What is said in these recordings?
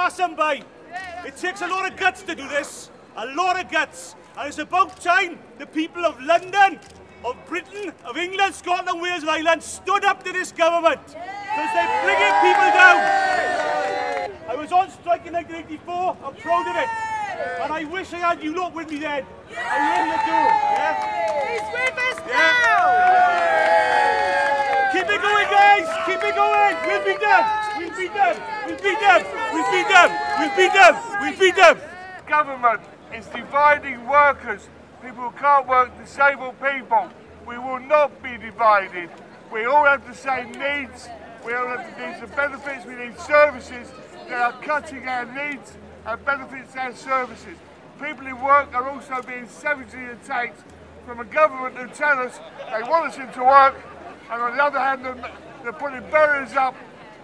pass by. It takes a lot of guts to do this. A lot of guts. And it's about time the people of London, of Britain, of England, Scotland, Wales, and Ireland stood up to this government. Because they're bringing people down. I was on strike in 1984. I'm proud of it. And I wish I had you lot with me then. I really do. Yeah? He's with us now! Keep it going, Keep it going. We'll beat them. We'll beat them. We'll beat them. We'll beat them. We'll beat them. We'll beat them. government is dividing workers, people who can't work, disabled people. We will not be divided. We all have the same needs. We all have the needs benefits. We need services. They are cutting our needs and benefits and services. People in work are also being savagely attacked from a government who tell us they want us into work, and on the other hand, they're- putting barriers up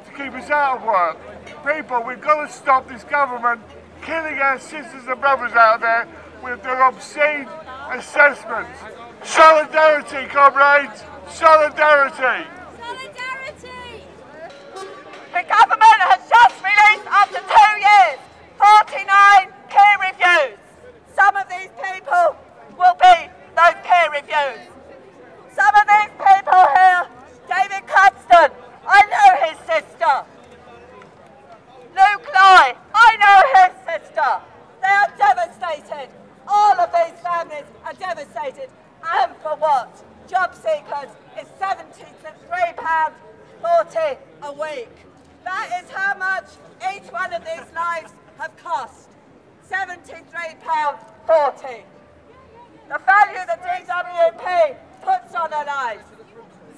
to keep us out of work. People, we've got to stop this government killing our sisters and brothers out there with their obscene assessments. Solidarity, comrades! Solidarity! Solidarity! The government has just released after two years 49 peer reviews. Some of these people will be those peer reviews. Some of these people here, David Clapson, I know his sister. Luke Lai, I know his sister. They are devastated. All of these families are devastated. And for what? Job seekers is £73.40 a week. That is how much each one of these lives have cost. £73.40. The value the DWP puts on a life.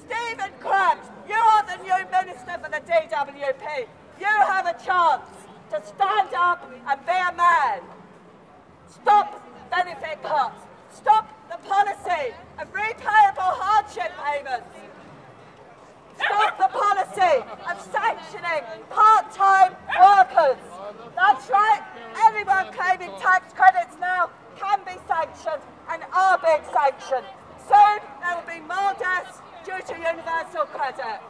Stephen Crabbs, you are the new minister for the DWP. You have a chance to stand up and be a man. Stop benefit cuts. Stop the policy of repayable hardship payments. Stop the policy of sanctioning part-time workers. That's right. Anyone claiming tax credits now can be sanctioned and are being sanctioned. Soon there will be more deaths due to universal credit.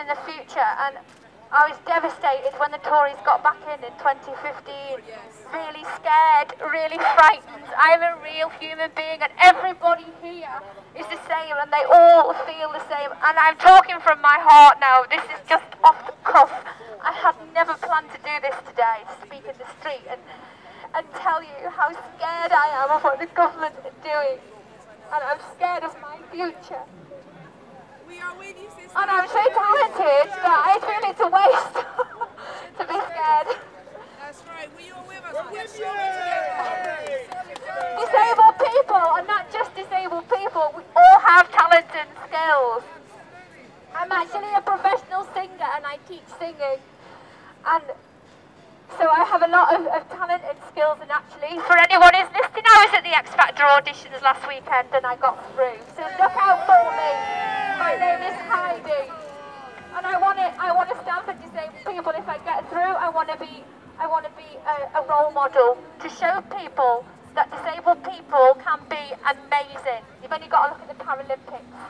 In the future, and I was devastated when the Tories got back in in 2015. Really scared, really frightened. I'm a real human being, and everybody here is the same, and they all feel the same. And I'm talking from my heart now. This is just off the cuff. I had never planned to do this today, to speak in the street and, and tell you how scared I am of what the government are doing. And I'm scared of my future. And I'm so talented that I feel it's a waste to be scared. That's right. We all with us. We're together. Disabled people, and not just disabled people, we all have talent and skills. I'm actually a professional singer and I teach singing. And so I have a lot of, of talent and skills and actually, for anyone who's listening, I was at the X Factor auditions last weekend and I got through. So look out for me. My name is Heidi. And I want to, I want to stand for disabled people. If I get through, I want to be, I want to be a, a role model to show people that disabled people can be amazing. You've only got to look at the Paralympics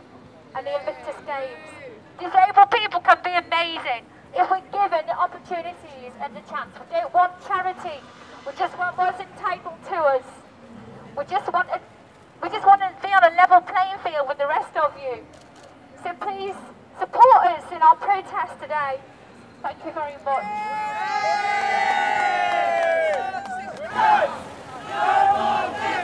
and the Invictus Games. Disabled people can be amazing if we're given the opportunities and the chance. We don't want charity. We just want what's entitled to us. We just want a, we just want to be on a level playing field with the rest of you. So please support us in our protest today. Thank you very much. Yeah. Yeah.